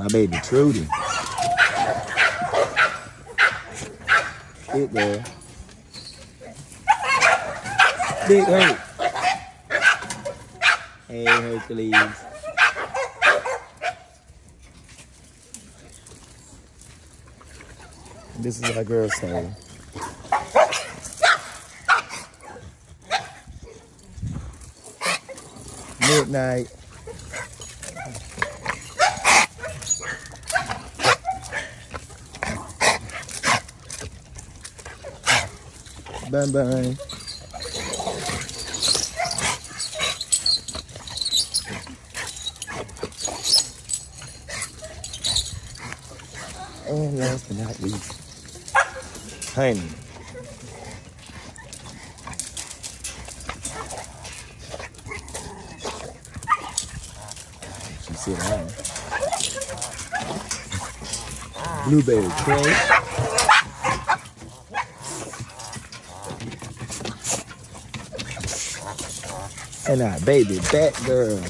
My baby Trudy. Big girl. Big Hurt. Hey, Hercules. This is our girl saying. Midnight. Bye bye. And oh, last but not least, honey. She sit down. Blueberry tray. And our baby back girl.